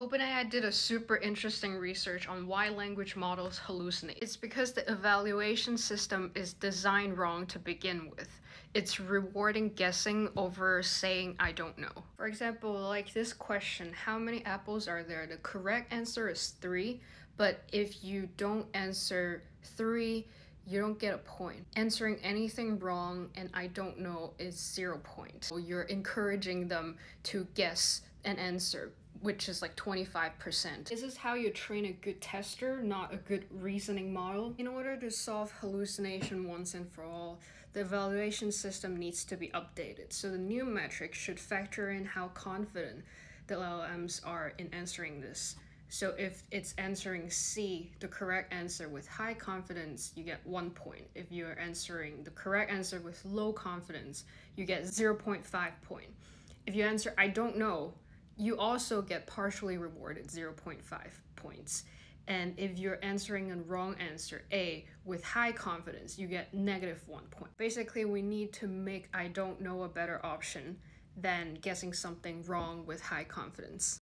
OpenAI did a super interesting research on why language models hallucinate. It's because the evaluation system is designed wrong to begin with. It's rewarding guessing over saying I don't know. For example, like this question, how many apples are there? The correct answer is 3, but if you don't answer 3, you don't get a point. Answering anything wrong and I don't know is 0 point. So you're encouraging them to guess an answer which is like 25%. This is how you train a good tester, not a good reasoning model. In order to solve hallucination once and for all, the evaluation system needs to be updated. So the new metric should factor in how confident the LLMs are in answering this. So if it's answering C, the correct answer with high confidence, you get one point. If you're answering the correct answer with low confidence, you get 0.5 point. If you answer I don't know, you also get partially rewarded 0.5 points. And if you're answering a wrong answer, A, with high confidence, you get negative one point. Basically, we need to make I don't know a better option than guessing something wrong with high confidence.